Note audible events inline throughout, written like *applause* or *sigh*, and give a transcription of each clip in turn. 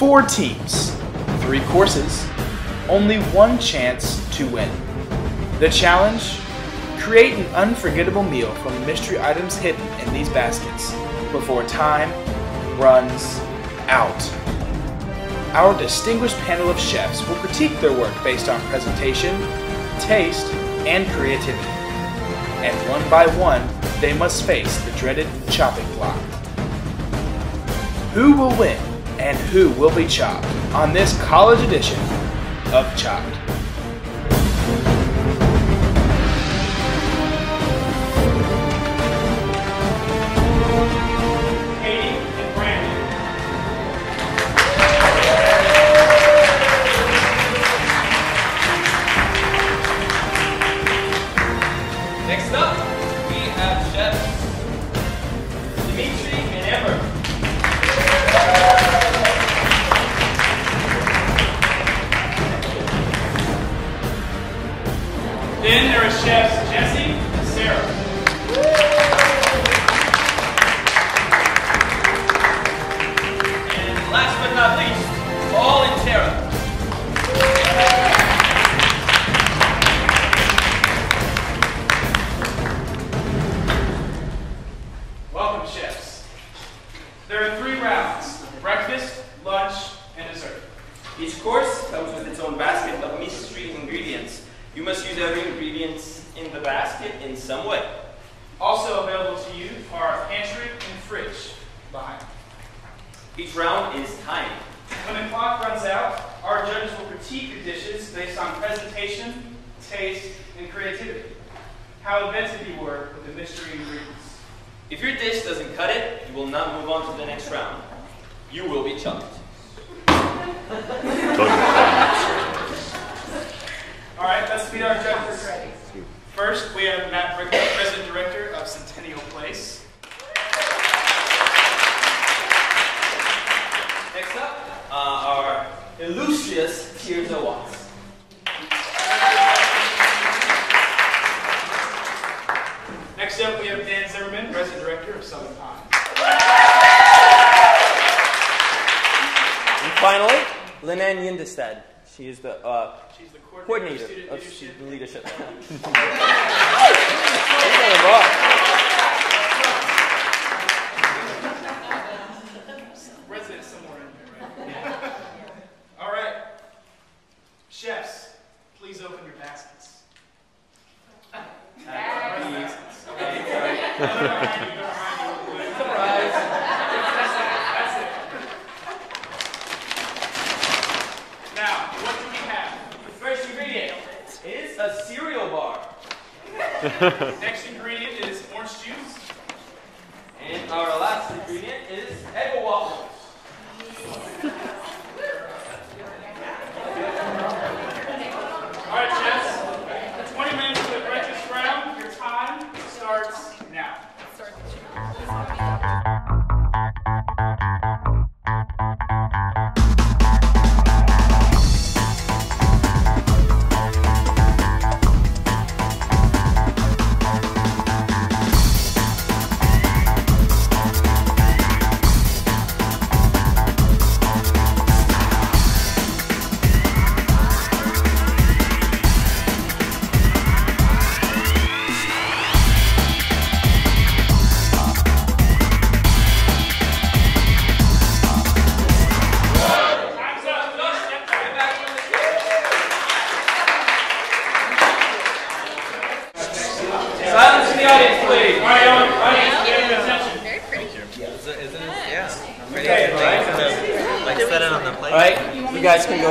Four teams, three courses, only one chance to win. The challenge? Create an unforgettable meal from mystery items hidden in these baskets before time runs out. Our distinguished panel of chefs will critique their work based on presentation, taste, and creativity. And one by one, they must face the dreaded chopping block. Who will win and who will be chopped on this college edition of Chopped? Welcome, chefs. There are three rounds breakfast, lunch, and dessert. Each course comes with its own basket of mystery ingredients. You must use every ingredient in the basket in some way. Also available to you are pantry and fridge behind. Each round is timed. When the clock runs out, our judges will critique the dishes based on presentation, taste, and creativity. How inventive you were with the mystery ingredients. If your dish doesn't cut it, you will not move on to the next round. You will be chucked. All right, let's meet our judges. First, we have Matt Brickman, President Director of Centennial Place. Next up, uh, our illustrious Tirza Next up, we have Dan Zimmerman, Resident Director of Southern Pine. And finally, Linan Yindestad. She is the uh, She's the coordinator student of leadership. student leadership. Resident *laughs* somewhere in here, right? All right. Chefs, please open your baskets. Now, what do we have? The first ingredient is a cereal bar. Next ingredient is orange juice. And our last ingredient is egg waffles.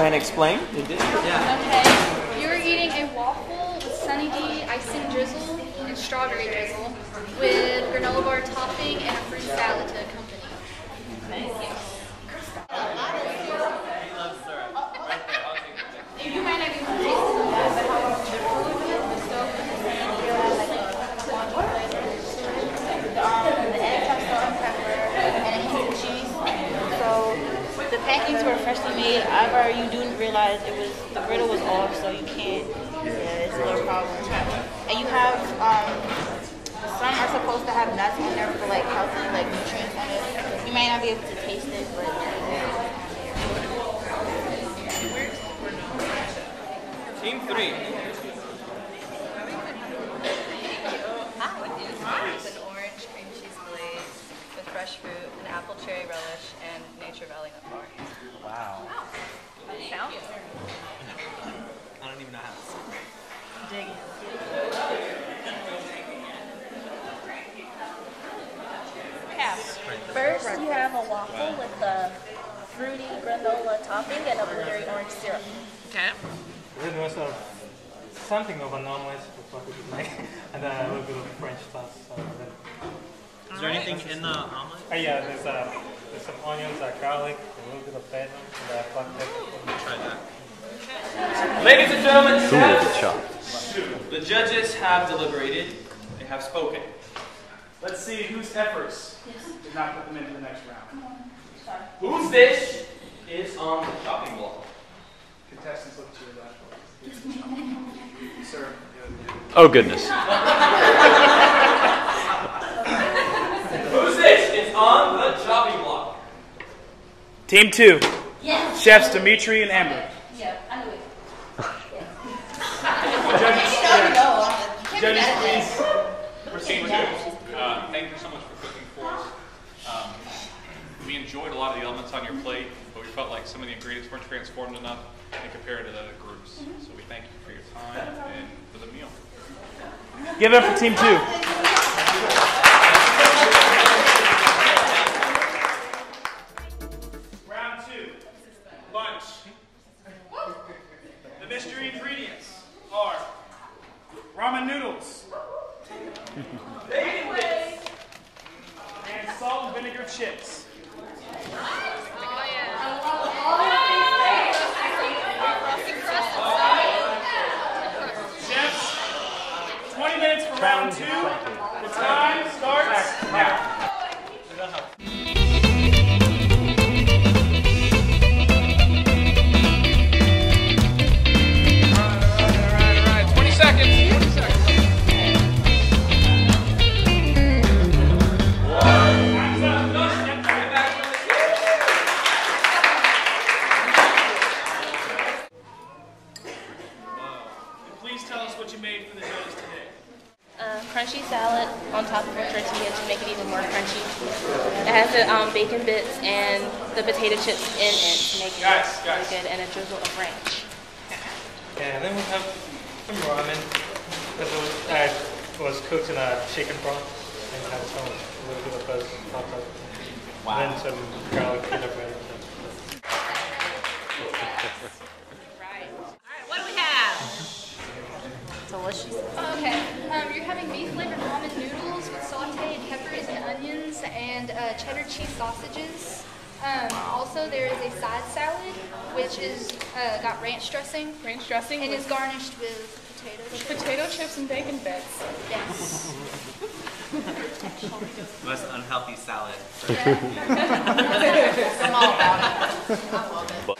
And explain. the dish. Okay. You are eating a waffle with Sunny D icing drizzle and strawberry drizzle with granola bar topping and a fruit salad to accompany. Thank freshly made However, you do realize it was the griddle was off, so you can't. Yeah, it's a little problem. And you have um, some are supposed to have nuts in there for like healthy like nutrients on it. You might not be able to taste it, but. Team three. Hi. With orange cream cheese glaze, with fresh fruit, and apple cherry relish, selling them for. Wow. Sounds I don't even know how to say dig Yeah. First, you have a waffle with the fruity granola topping and a blueberry orange syrup. Okay. It was a, something of an omelette, that's what it is like, *laughs* and then a little bit of French toast. So then, Is there anything in the omelet? uh, yeah, there's, uh, there's some onions, uh, garlic, a little bit of basil, and uh, black pepper. Try that. Ladies and gentlemen, chef, the judges have deliberated. They have spoken. Let's see whose efforts did not put them into the next round. Whose dish is on the chopping block? Contestants, look to your left. *laughs* Sir. Oh goodness. *laughs* Whose dish is on the chopping block? Team two. Yes. Chefs Dimitri and Amber. Yeah, I knew it. *laughs* Judges, judges, please. Team two, uh, thank you so much for cooking for us. Um, we enjoyed a lot of the elements on your plate, but we felt like some of the ingredients weren't transformed enough and compared to the other groups. So we thank you for your time and for the meal. Give it up for team two. The time starts now. Crunchy salad on top of a tortilla to make it even more crunchy. It has the um, bacon bits and the potato chips in it to make it Guys, really guys. good, and a drizzle of ranch. Yeah, and then we have some ramen that was, uh, was cooked in a chicken broth and had some a little bit of those hot dog. Wow. And then some garlic peanut butter. What do we have? Delicious. Okay. Um, you're having beef flavored ramen noodles with sauteed peppers and onions and uh, cheddar cheese sausages. Um, also, there is a side salad which is uh, got ranch dressing Ranch dressing and is garnished with potato chips. potato chips and bacon bits. Yes. Most unhealthy salad. *laughs* I'm all about it. I love it.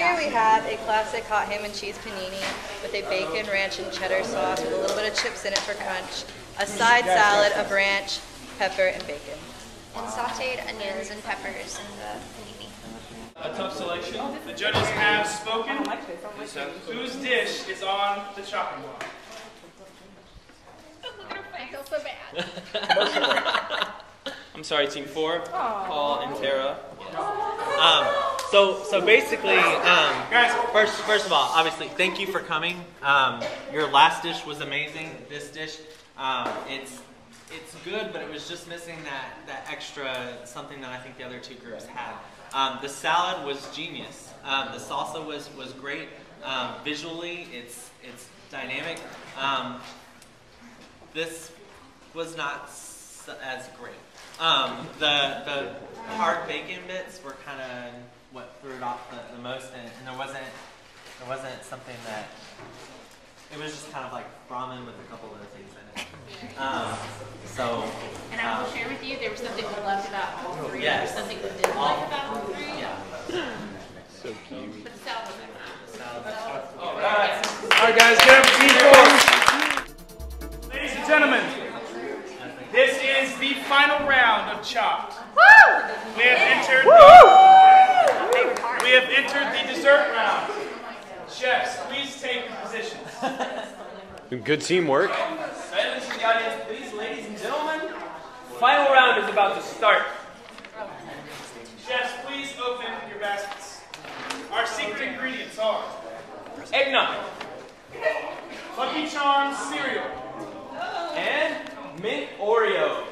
Here we have a classic hot ham and cheese panini with a bacon, ranch, and cheddar sauce with a little bit of chips in it for crunch, a side salad of ranch, pepper, and bacon. And sauteed onions and peppers in the panini. A tough selection. The judges have spoken. Whose dish is on the chopping block? I feel so bad. I'm sorry, Team Four. Paul and Tara. Um, so so basically, um, first first of all, obviously, thank you for coming. Um, your last dish was amazing. This dish, um, it's it's good, but it was just missing that that extra something that I think the other two groups had. Um, the salad was genius. Um, the salsa was was great. Um, visually, it's it's dynamic. This was not as great. The the hard bacon bits were kind of what threw it off the, the most, and, and there wasn't there wasn't something that it was just kind of like ramen with a couple other things in it. Um, so And I will um, share with you, there was something we loved about all three. Yes. There was something we didn't like about all three. yeah. But the salad was excellent. Salad. All right, guys, get up for team four. Ladies and gentlemen, this is the final round of Chopped. We have entered. The, we have entered the dessert round. Chefs, please take your positions. *laughs* Good teamwork. Silence in the audience, please. Ladies and gentlemen, final round is about to start. Chefs, please open your baskets. Our secret ingredients are Eggnog Lucky Charms cereal, and mint Oreo.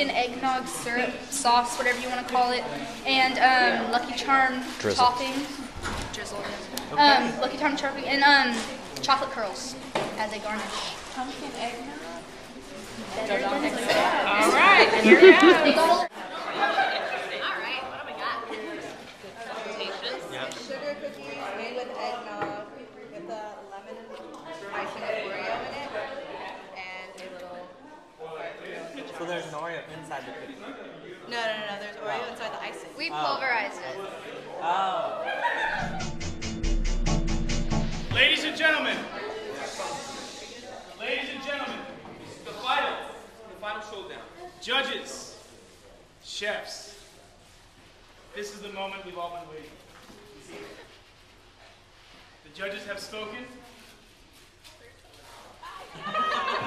Pumpkin eggnog syrup sauce, whatever you want to call it, and um, Lucky Charm Drizzle. topping. Drizzle. yeah. Um, Lucky Charm topping and um, chocolate curls as a garnish. Pumpkin eggnog. All right, here we *laughs* are. Big ol' Alright, what do we got? Sugar cookies made with eggnog with a lemon icing of Oreo in it and a little. So there's an Oreo inside the cookie. No, no, no, no, there's Oreo Oh. inside the icing. We Oh. pulverized it. Oh. Ladies and gentlemen, ladies and gentlemen, The final, the final showdown. judges, chefs, this is the moment we've all been waiting. For. The judges have spoken.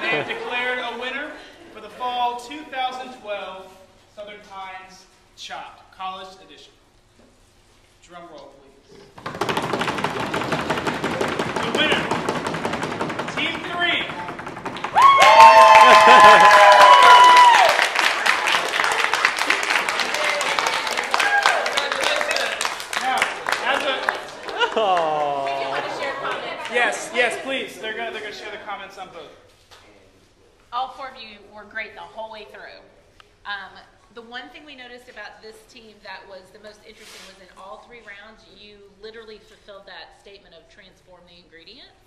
They have declared a winner for the fall 2012 Southern Pines Chopped College Edition. Drum roll, please. The winner, Team 3. Now, as a yes, yes, please. They're gonna they're gonna share the comments on both. All four of you were great the whole way through. Um, the one thing we noticed about this team that was the most interesting was in all three rounds, you literally fulfilled that statement of transform the ingredients.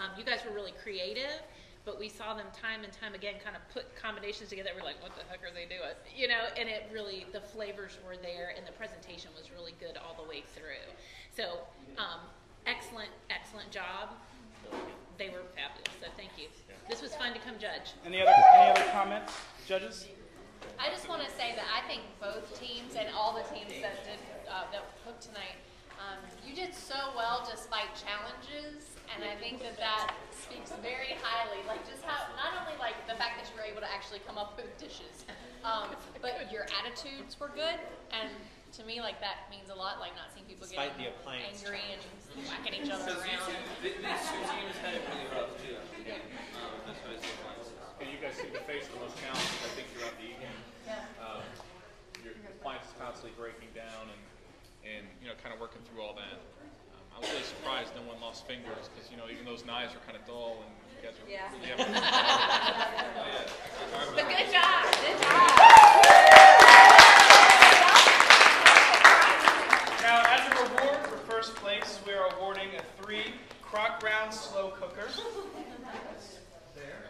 Um, you guys were really creative, but we saw them time and time again kind of put combinations together. We're like, what the heck are they doing? You know, and it really, the flavors were there and the presentation was really good all the way through. So, um, excellent, excellent job. They were fabulous, so thank you. This was fun to come judge. Any other any other comments, judges? I just want to say that I think both teams and all the teams that did uh, that cooked tonight, um, you did so well despite challenges, and I think that that speaks very highly. Like just how not only like the fact that you were able to actually come up with dishes, um, but your attitudes were good, and to me like that means a lot. Like not seeing people Despite getting the acclaims. angry and whacking each other around. These two teams had it really rough too. Um, that's why it's so fun. And you guys seem to face the most challenges, I think, throughout the evening. Yeah. Um, your appliance is constantly breaking down and, and, you know, kind of working through all that. Um, I was really surprised no one lost fingers because, you know, even those knives are kind of dull and you guys are Yeah. really *laughs* having. But good job, good job. Now, as a reward for first place, we are awarding a three crock round slow cooker. There.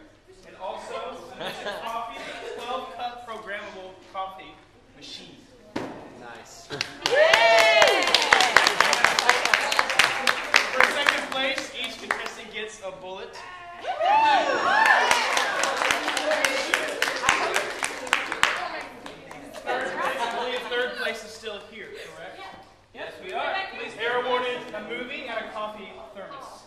And also a coffee, 12 cup programmable coffee machine. Nice. For second place, each contestant gets a bullet. Third place, I believe third place is still here, correct? Yes, we are. They're awarded a movie and a coffee thermos.